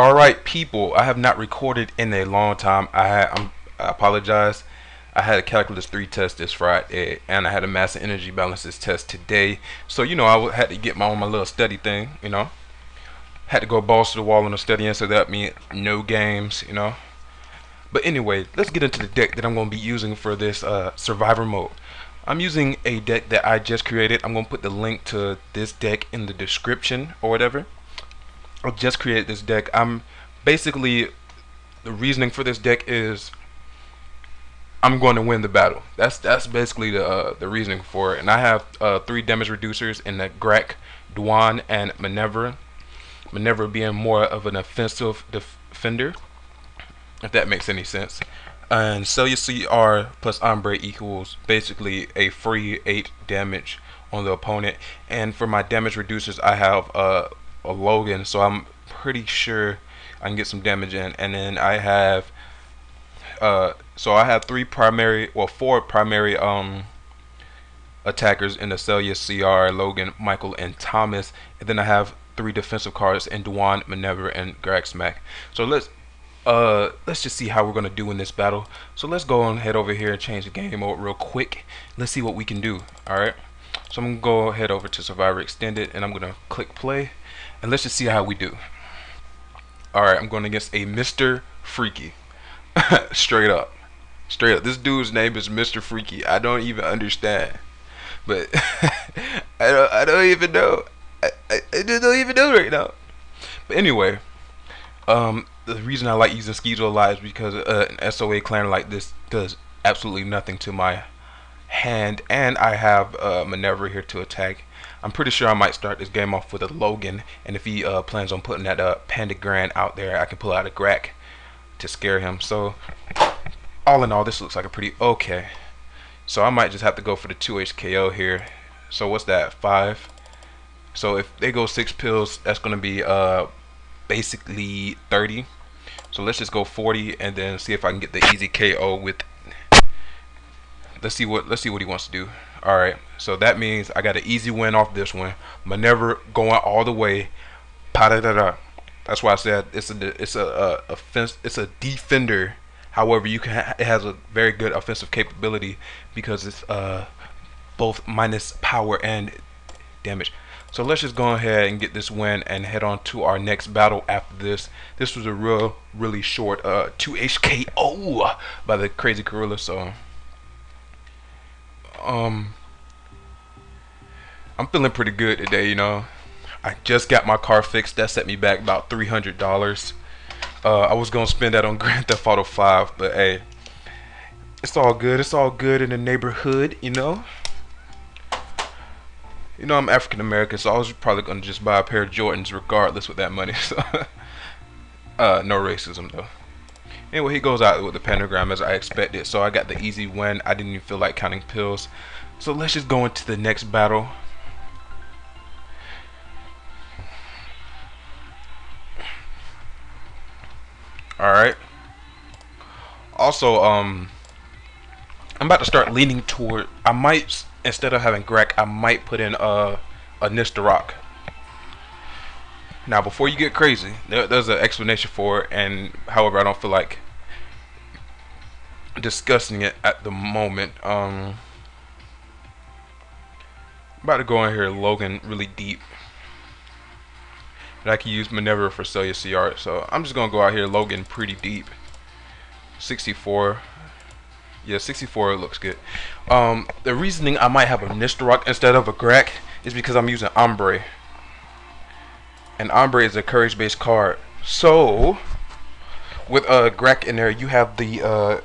All right, people. I have not recorded in a long time. I had, I'm, I apologize. I had a calculus three test this Friday, and I had a mass and energy balances test today. So you know, I had to get my own my little study thing. You know, had to go balls to the wall on the studying, so that meant no games. You know. But anyway, let's get into the deck that I'm going to be using for this uh, survivor mode. I'm using a deck that I just created. I'm going to put the link to this deck in the description or whatever. I just created this deck. I'm basically the reasoning for this deck is I'm going to win the battle. That's that's basically the uh, the reasoning for it. And I have uh, three damage reducers in the Grek, Dwan, and Manevra. Manevra being more of an offensive defender, if that makes any sense. And Celia CR plus Ombre equals basically a free 8 damage on the opponent. And for my damage reducers, I have uh, a Logan, so I'm pretty sure I can get some damage in. And then I have, uh, so I have three primary, well, four primary um attackers in the Celia CR, Logan, Michael, and Thomas. And then I have three defensive cards in Dwan, Manevra, and Greg Graxmack. So let's uh let's just see how we're gonna do in this battle. So let's go on head over here and change the game mode real quick. Let's see what we can do. Alright. So I'm gonna go head over to Survivor Extended and I'm gonna click play and let's just see how we do. Alright, I'm going against a Mr. Freaky. Straight up. Straight up. This dude's name is Mr. Freaky. I don't even understand. But I don't I don't even know. I, I, I don't even know right now. But anyway, um the reason I like using Skeezo a lot is because uh, an SOA clan like this does absolutely nothing to my hand and I have uh, Maneuver here to attack I'm pretty sure I might start this game off with a Logan, and if he uh, plans on putting that uh, Panda Grand out there, I can pull out a Grak to scare him. So, all in all, this looks like a pretty okay. So I might just have to go for the 2 HKO here. So what's that, 5? So if they go 6 pills, that's going to be uh, basically 30. So let's just go 40 and then see if I can get the easy KO with let's see what let's see what he wants to do. All right, so that means I got an easy win off this one. Maneuver going all the way. Pa-da-da-da. That's why I said it's a it's a, a offense it's a defender. However, you can it has a very good offensive capability because it's uh both minus power and damage. So let's just go ahead and get this win and head on to our next battle after this. This was a real, really short uh, 2 HKO by the Crazy Gorilla. So um I'm feeling pretty good today, you know. I just got my car fixed. That set me back about three hundred dollars. Uh, I was gonna spend that on Grand Theft Auto 5, but hey, it's all good. It's all good in the neighborhood, you know. You know I'm African American, so I was probably gonna just buy a pair of Jordans regardless with that money. So, uh, no racism though. Anyway, he goes out with the pentagram as I expected, so I got the easy win. I didn't even feel like counting pills. So let's just go into the next battle. Alright. Also, um, I'm about to start leaning toward, I might, instead of having Greg, I might put in uh, a Nistarok. Now, before you get crazy, there, there's an explanation for it, and however, I don't feel like discussing it at the moment. Um, I'm about to go in here, Logan, really deep. And I can use Maneuver for Celia CR, so I'm just gonna go out here, Logan, pretty deep. 64. Yeah, 64 looks good. Um, the reasoning I might have a Nistarok instead of a Grak is because I'm using Ombre and Ombre is a courage based card. So with a uh, Grek in there, you have the uh,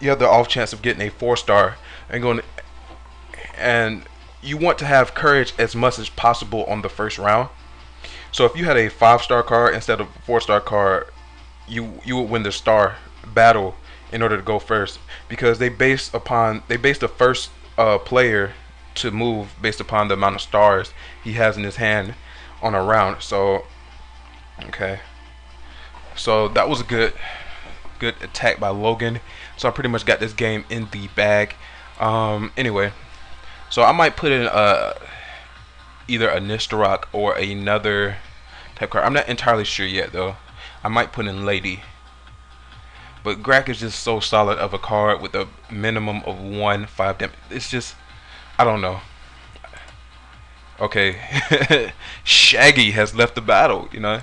you have the off chance of getting a four star and going, and you want to have courage as much as possible on the first round. So if you had a five star card instead of a four star card, you you would win the star battle in order to go first because they base upon they base the first uh, player to move based upon the amount of stars he has in his hand on a round. So, okay. So that was a good, good attack by Logan. So I pretty much got this game in the bag. Um, anyway, so I might put in a uh, either a Nistarok or another type card. I'm not entirely sure yet though. I might put in Lady. But Grak is just so solid of a card with a minimum of one five damage. It's just, I don't know. Okay, Shaggy has left the battle. You know,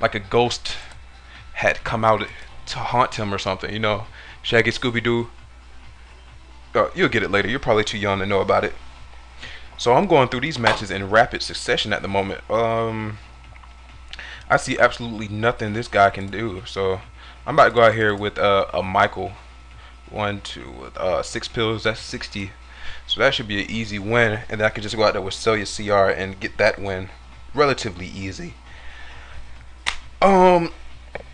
like a ghost had come out to haunt him or something. You know, Shaggy Scooby Doo. Oh, you'll get it later. You're probably too young to know about it. So I'm going through these matches in rapid succession at the moment. Um, I see absolutely nothing this guy can do. So I'm about to go out here with uh, a Michael. One, two, uh, six pills. That's 60. So that should be an easy win. And then I can just go out there with Celia CR and get that win relatively easy. Um,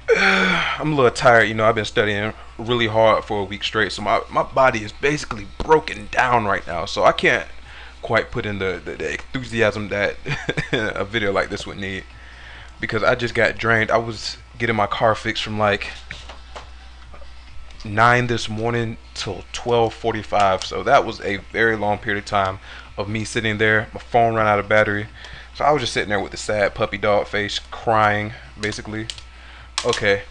I'm a little tired. You know, I've been studying really hard for a week straight. So my, my body is basically broken down right now. So I can't quite put in the, the, the enthusiasm that a video like this would need because I just got drained. I was getting my car fixed from like 9 this morning till 12:45. So that was a very long period of time of me sitting there. My phone ran out of battery. So I was just sitting there with the sad puppy dog face crying basically. Okay.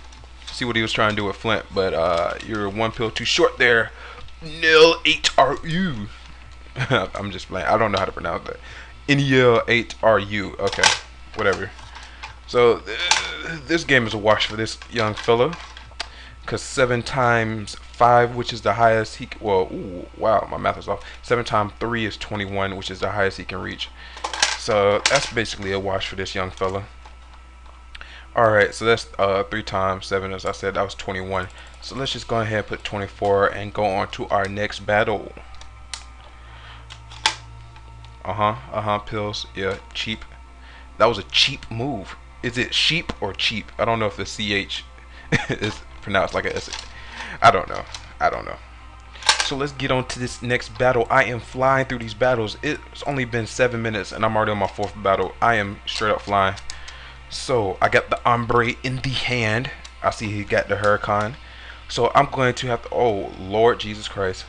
See what he was trying to do with Flint, but uh, you're one pill too short there. Nil H-R-U. I'm just playing. I don't know how to pronounce that. N-E-L 8-R-U. Okay. Whatever. So uh, this game is a wash for this young fella, cause seven times five, which is the highest he well, ooh, wow, my math is off. Seven times three is 21, which is the highest he can reach. So that's basically a wash for this young fella. All right, so that's uh, three times seven, as I said, that was 21. So let's just go ahead and put 24 and go on to our next battle. Uh huh. Uh huh. Pills. Yeah. Cheap. That was a cheap move is it sheep or cheap? I don't know if the ch is pronounced like a s. I don't know. I don't know. So let's get on to this next battle. I am flying through these battles. It's only been seven minutes and I'm already on my fourth battle. I am straight up flying. So I got the ombre in the hand. I see he got the hurricane. So I'm going to have to. Oh Lord Jesus Christ.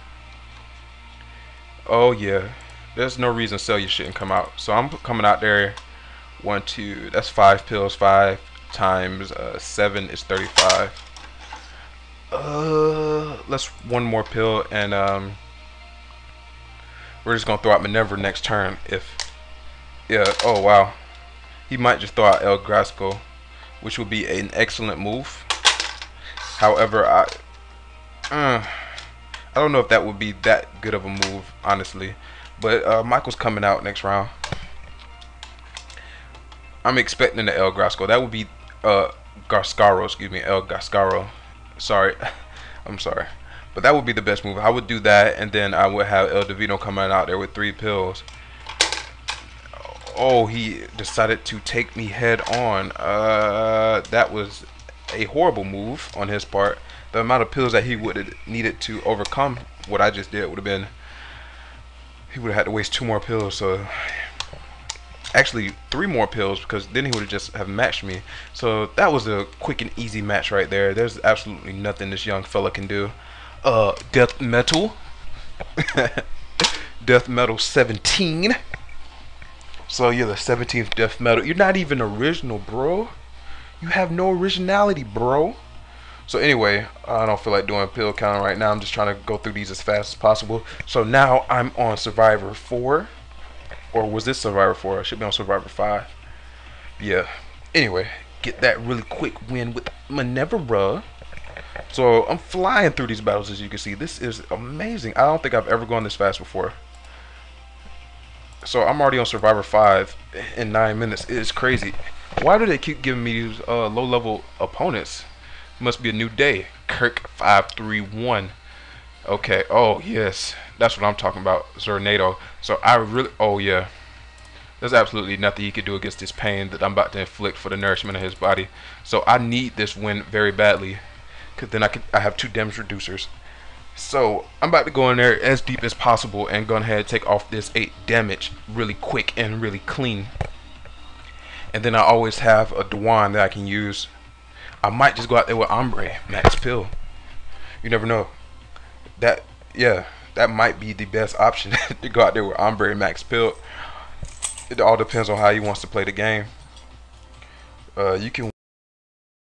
Oh yeah. There's no reason Celia shouldn't come out. So I'm coming out there one, two, that's five pills. Five times uh, seven is 35. Uh, let's one more pill and um, we're just gonna throw out Minerva next turn. If yeah, oh wow, he might just throw out El Grasco, which would be an excellent move. However, I uh, I don't know if that would be that good of a move, honestly. But uh, Michael's coming out next round. I'm expecting the El Grasco. That would be uh Gascaro, excuse me, El Gascaro. Sorry. I'm sorry. But that would be the best move. I would do that and then I would have El Divino coming out there with three pills. Oh, he decided to take me head on. Uh that was a horrible move on his part. The amount of pills that he would have needed to overcome what I just did would have been he would have had to waste two more pills, so actually three more pills because then he would have just have matched me. So that was a quick and easy match right there. There's absolutely nothing this young fella can do. Uh, Death Metal. Death Metal 17. So you're the 17th Death Metal. You're not even original, bro. You have no originality, bro. So anyway, I don't feel like doing pill counting right now. I'm just trying to go through these as fast as possible. So now I'm on Survivor 4 or was this Survivor 4? I should be on Survivor 5. Yeah. Anyway, get that really quick win with Minerva. So I'm flying through these battles as you can see. This is amazing. I don't think I've ever gone this fast before. So I'm already on Survivor 5 in 9 minutes. It is crazy. Why do they keep giving me these uh, low level opponents? Must be a new day. Kirk 531. Okay. Oh, yes. That's what I'm talking about. Zornado. So I really, oh yeah, there's absolutely nothing he could do against this pain that I'm about to inflict for the nourishment of his body. So I need this win very badly, cause then I could I have two damage reducers. So I'm about to go in there as deep as possible and go ahead and take off this eight damage really quick and really clean. And then I always have a Dwan that I can use. I might just go out there with Ombre, Max Pill. You never know. That yeah, that might be the best option to go out there with Ombre and Max Pill. It all depends on how he wants to play the game. Uh, you can